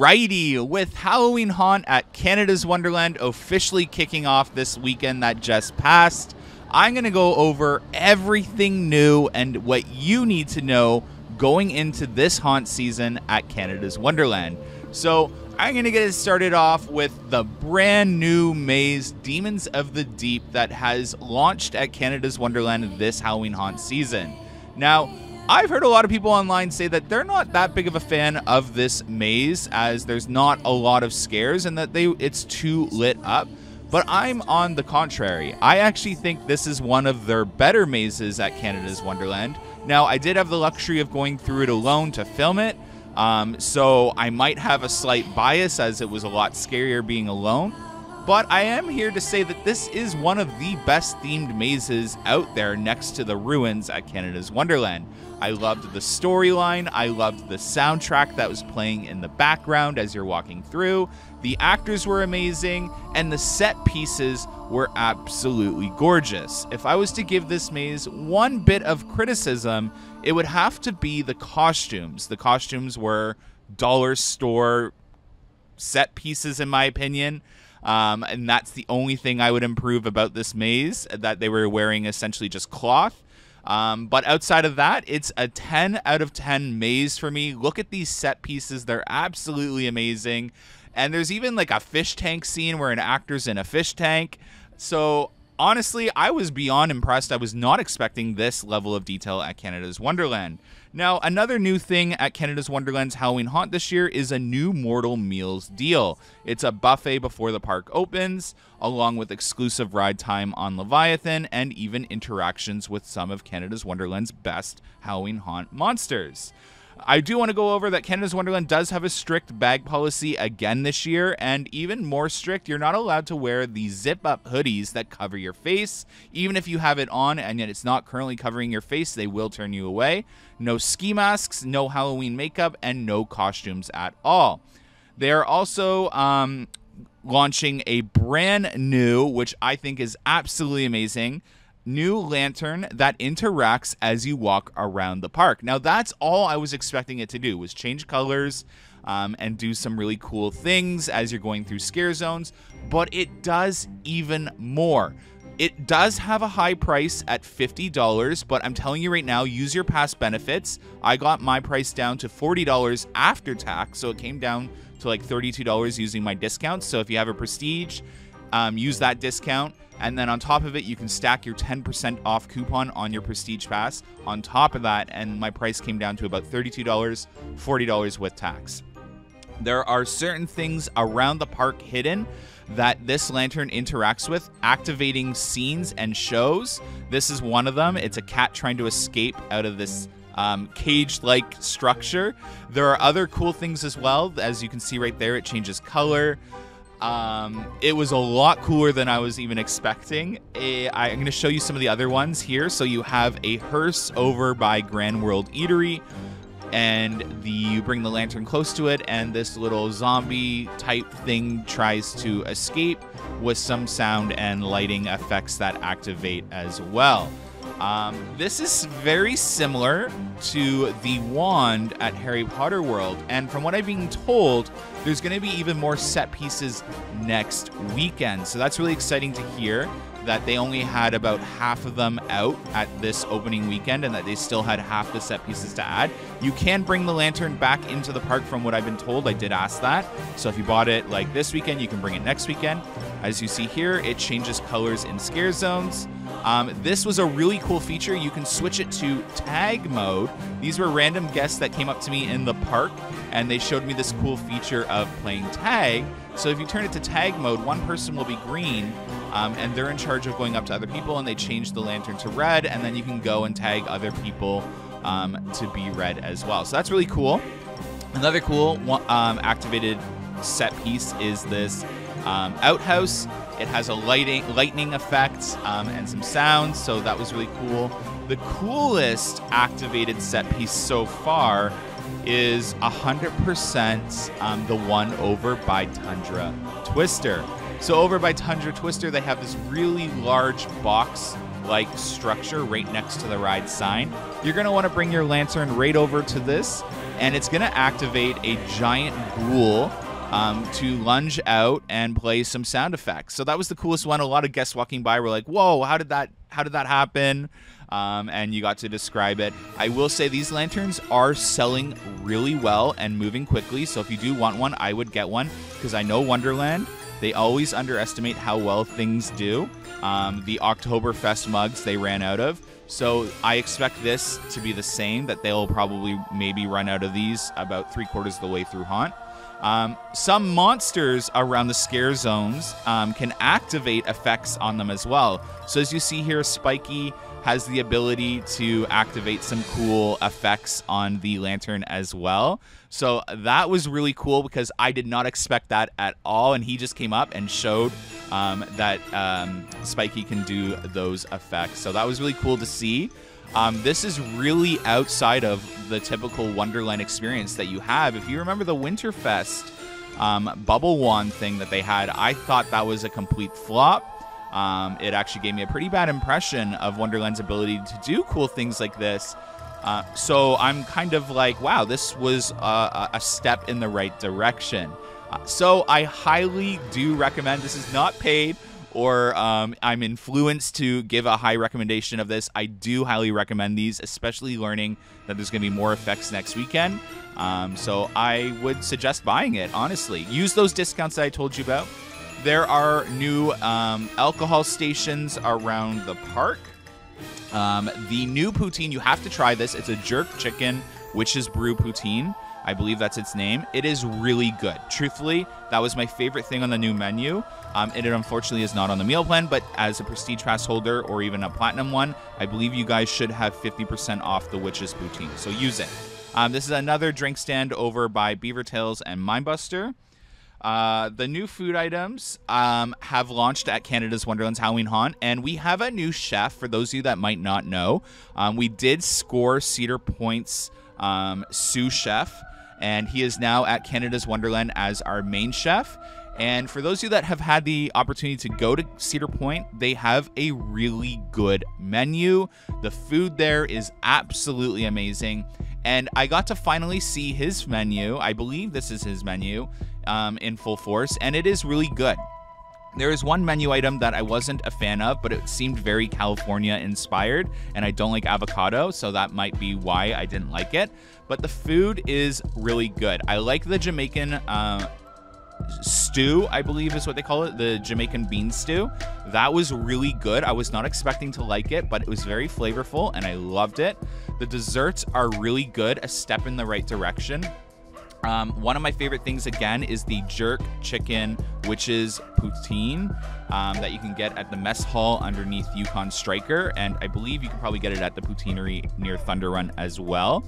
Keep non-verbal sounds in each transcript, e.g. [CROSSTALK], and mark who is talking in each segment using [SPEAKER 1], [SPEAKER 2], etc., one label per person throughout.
[SPEAKER 1] Alrighty, with Halloween Haunt at Canada's Wonderland officially kicking off this weekend that just passed, I'm going to go over everything new and what you need to know going into this haunt season at Canada's Wonderland. So, I'm going to get it started off with the brand new maze Demons of the Deep that has launched at Canada's Wonderland this Halloween Haunt season. Now, I've heard a lot of people online say that they're not that big of a fan of this maze as there's not a lot of scares and that they it's too lit up. But I'm on the contrary. I actually think this is one of their better mazes at Canada's Wonderland. Now, I did have the luxury of going through it alone to film it, um, so I might have a slight bias as it was a lot scarier being alone. But I am here to say that this is one of the best themed mazes out there next to the ruins at Canada's Wonderland. I loved the storyline. I loved the soundtrack that was playing in the background as you're walking through. The actors were amazing, and the set pieces were absolutely gorgeous. If I was to give this maze one bit of criticism, it would have to be the costumes. The costumes were dollar store set pieces, in my opinion. Um, and that's the only thing I would improve about this maze that they were wearing essentially just cloth. Um, but outside of that, it's a 10 out of 10 maze for me. Look at these set pieces, they're absolutely amazing. And there's even like a fish tank scene where an actor's in a fish tank. So honestly, I was beyond impressed. I was not expecting this level of detail at Canada's Wonderland. Now, another new thing at Canada's Wonderland's Halloween Haunt this year is a new Mortal Meals deal. It's a buffet before the park opens, along with exclusive ride time on Leviathan and even interactions with some of Canada's Wonderland's best Halloween Haunt monsters. I do want to go over that Canada's Wonderland does have a strict bag policy again this year, and even more strict, you're not allowed to wear the zip up hoodies that cover your face. Even if you have it on and yet it's not currently covering your face, they will turn you away. No ski masks, no Halloween makeup, and no costumes at all. They are also um, launching a brand new, which I think is absolutely amazing new lantern that interacts as you walk around the park. Now that's all I was expecting it to do was change colors um, and do some really cool things as you're going through scare zones, but it does even more. It does have a high price at $50, but I'm telling you right now, use your past benefits. I got my price down to $40 after tax, so it came down to like $32 using my discounts. So if you have a prestige, um, use that discount. And then on top of it, you can stack your 10% off coupon on your Prestige Pass on top of that. And my price came down to about $32, $40 with tax. There are certain things around the park hidden that this lantern interacts with, activating scenes and shows. This is one of them. It's a cat trying to escape out of this um, cage like structure. There are other cool things as well. As you can see right there, it changes color. Um, it was a lot cooler than I was even expecting. I'm going to show you some of the other ones here. So you have a hearse over by Grand World Eatery, and the you bring the lantern close to it, and this little zombie type thing tries to escape with some sound and lighting effects that activate as well. Um, this is very similar to the wand at Harry Potter World, and from what I'm being told, there's going to be even more set pieces next weekend. So that's really exciting to hear that they only had about half of them out at this opening weekend and that they still had half the set pieces to add. You can bring the lantern back into the park from what I've been told. I did ask that. So if you bought it like this weekend, you can bring it next weekend. As you see here, it changes colors in scare zones. Um, this was a really cool feature. You can switch it to tag mode. These were random guests that came up to me in the park and they showed me this cool feature of playing tag. So if you turn it to tag mode, one person will be green um, and they're in charge of going up to other people and they change the lantern to red and then you can go and tag other people um, to be red as well. So that's really cool. Another cool um, activated set piece is this um, outhouse. It has a lighting lightning effect um, and some sounds, so that was really cool. The coolest activated set piece so far is 100% um, the one over by Tundra Twister. So over by Tundra Twister, they have this really large box like structure right next to the ride sign. You're going to want to bring your lantern right over to this and it's going to activate a giant ghoul um, to lunge out and play some sound effects. So that was the coolest one. A lot of guests walking by were like, "Whoa, how did that? How did that happen?" Um, and you got to describe it. I will say these lanterns are selling really well and moving quickly. So if you do want one, I would get one because I know Wonderland. They always underestimate how well things do. Um, the Oktoberfest mugs they ran out of. So I expect this to be the same, that they'll probably maybe run out of these about three quarters of the way through Haunt. Um, some monsters around the scare zones um, can activate effects on them as well. So as you see here, Spiky has the ability to activate some cool effects on the lantern as well. So that was really cool because I did not expect that at all. And he just came up and showed um, that um, Spiky can do those effects. So that was really cool to see. Um, this is really outside of the typical Wonderland experience that you have. If you remember the Winterfest um, bubble wand thing that they had, I thought that was a complete flop. Um, it actually gave me a pretty bad impression of Wonderland's ability to do cool things like this. Uh, so I'm kind of like, wow, this was a, a step in the right direction. Uh, so I highly do recommend. This is not paid or um, I'm influenced to give a high recommendation of this, I do highly recommend these, especially learning that there's going to be more effects next weekend. Um, so I would suggest buying it, honestly. Use those discounts that I told you about. There are new um, alcohol stations around the park. Um, the new poutine, you have to try this. It's a jerk chicken witch's brew poutine. I believe that's its name. It is really good. Truthfully, that was my favorite thing on the new menu. Um, it unfortunately is not on the meal plan, but as a prestige pass holder or even a platinum one, I believe you guys should have 50% off the Witch's Poutine. So use it. Um, this is another drink stand over by BeaverTails and Minebuster. Uh, the new food items um, have launched at Canada's Wonderland's Halloween Haunt, and we have a new chef. For those of you that might not know, um, we did score Cedar Point's um, sous chef, and he is now at Canada's Wonderland as our main chef. And for those of you that have had the opportunity to go to Cedar Point, they have a really good menu. The food there is absolutely amazing. And I got to finally see his menu. I believe this is his menu um, in full force, and it is really good. There is one menu item that I wasn't a fan of, but it seemed very California inspired, and I don't like avocado, so that might be why I didn't like it. But the food is really good. I like the Jamaican uh, stew, I believe is what they call it, the Jamaican bean stew. That was really good. I was not expecting to like it, but it was very flavorful and I loved it. The desserts are really good, a step in the right direction. Um, one of my favorite things again is the jerk chicken witch's poutine um, that you can get at the mess hall underneath Yukon Striker, and I believe you can probably get it at the poutineery near Thunder Run as well.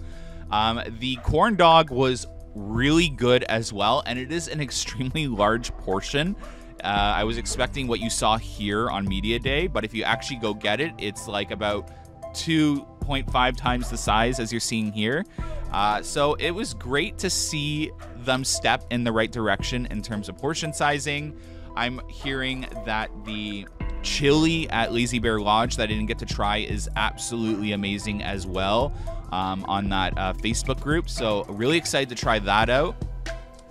[SPEAKER 1] Um, the corn dog was really good as well, and it is an [LAUGHS] extremely large portion. Uh, I was expecting what you saw here on Media Day, but if you actually go get it, it's like about 2.5 times the size as you're seeing here. Uh, so it was great to see them step in the right direction in terms of portion sizing. I'm hearing that the chili at Lazy Bear Lodge that I didn't get to try is absolutely amazing as well um, on that uh, Facebook group. So, really excited to try that out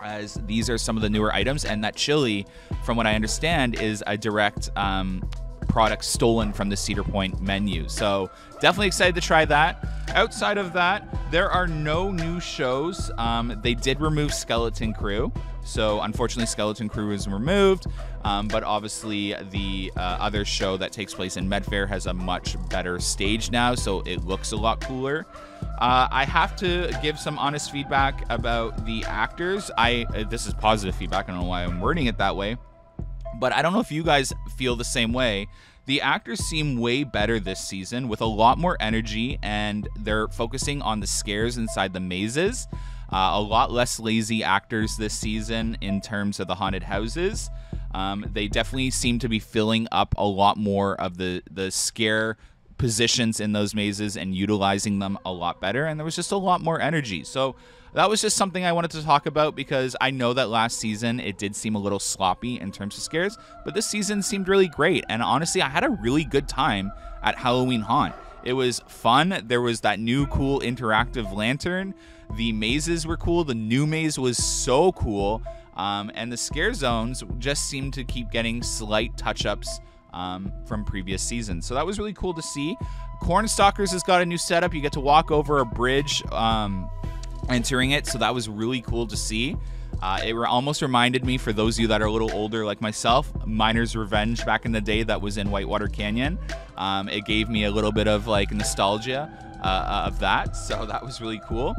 [SPEAKER 1] as these are some of the newer items. And that chili, from what I understand, is a direct um, product stolen from the Cedar Point menu. So, definitely excited to try that. Outside of that, there are no new shows. Um, they did remove Skeleton Crew. So, unfortunately, Skeleton Crew is removed. Um, but obviously, the uh, other show that takes place in Medfair has a much better stage now. So, it looks a lot cooler. Uh, I have to give some honest feedback about the actors. I uh, this is positive feedback. I don't know why I'm wording it that way, but I don't know if you guys feel the same way. The actors seem way better this season with a lot more energy, and they're focusing on the scares inside the mazes. Uh, a lot less lazy actors this season in terms of the haunted houses. Um, they definitely seem to be filling up a lot more of the the scare positions in those mazes and utilizing them a lot better. And there was just a lot more energy. So that was just something I wanted to talk about because I know that last season it did seem a little sloppy in terms of scares, but this season seemed really great. And honestly, I had a really good time at Halloween Haunt. It was fun. There was that new cool interactive lantern. The mazes were cool. The new maze was so cool. Um, and the scare zones just seemed to keep getting slight touch ups um, from previous seasons. So that was really cool to see. Cornstalkers has got a new setup. You get to walk over a bridge um, entering it. So that was really cool to see. Uh, it re- almost reminded me, for those of you that are a little older like myself, Miner's Revenge back in the day that was in Whitewater Canyon. Um, it gave me a little bit of like nostalgia uh, of that. So that was really cool.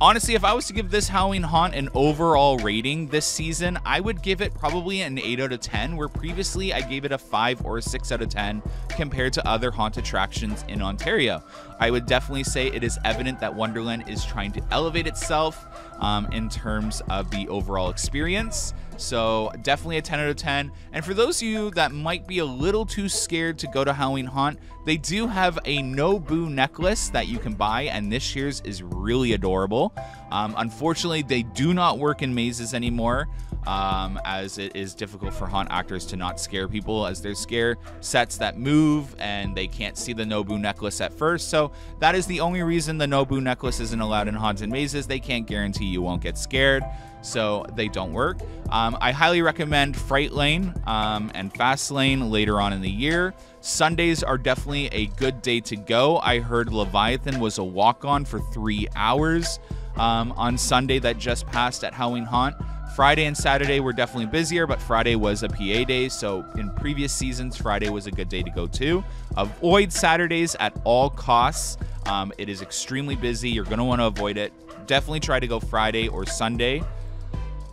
[SPEAKER 1] Honestly, if I was to give this Halloween Haunt an overall rating this season, I would give it probably an 8 out of 10, where previously I gave it a 5 or a 6 out of 10 compared to other haunt attractions in Ontario. I would definitely say it is evident that Wonderland is trying to elevate itself um, in terms of the overall experience. So definitely a 10 out of 10. And for those of you that might be a little too scared to go to Halloween Haunt, they do have a No Boo necklace that you can buy, and this year's is really adorable. Um, unfortunately, they do not work in mazes anymore. Um, as it is difficult for haunt actors to not scare people as they're scare sets that move and they can't see the No Boo necklace at first. So that is the only reason the No Boo necklace isn't allowed in haunted mazes. They can't guarantee you won't get scared so they don't work. Um, I highly recommend Fright Lane um, and Fast Lane later on in the year. Sundays are definitely a good day to go. I heard Leviathan was a walk on for three hours um, on Sunday that just passed at Halloween Haunt. Friday and Saturday were definitely busier, but Friday was a PA day. So in previous seasons, Friday was a good day to go to. Avoid Saturdays at all costs. Um, it is extremely busy. You're going to want to avoid it. Definitely try to go Friday or Sunday.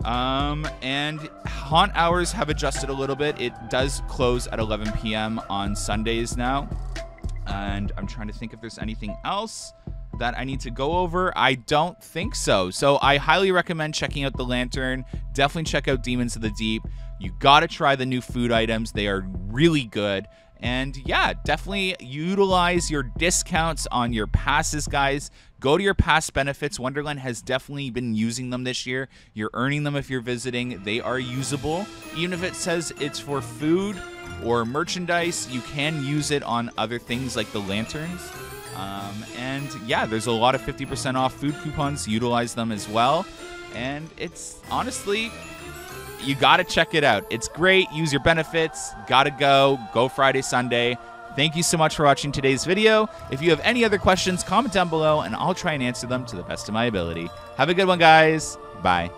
[SPEAKER 1] Um, and haunt hours have adjusted a little bit. It does close at 11 p.m. on Sundays now. And I'm trying to think if there's anything else that I need to go over? I don't think so. So I highly recommend checking out the Lantern. Definitely check out Demons of the Deep. You got to try the new food items, they are really good. And yeah, definitely utilize your discounts on your passes, guys. Go to your pass benefits. Wonderland has definitely been using them this year. You're earning them if you're visiting. They are usable. Even if it says it's for food or merchandise, you can use it on other things like the lanterns. Um, and yeah, there's a lot of 50% off food coupons. Utilize them as well. And it's honestly, you got to check it out. It's great. Use your benefits. Got to go. Go Friday, Sunday. Thank you so much for watching today's video. If you have any other questions, comment down below and I'll try and answer them to the best of my ability. Have a good one, guys. Bye.